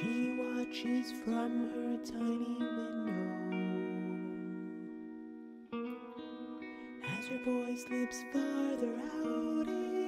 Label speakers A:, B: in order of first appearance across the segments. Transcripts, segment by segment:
A: She watches from her tiny window as her boy slips farther out.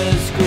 A: The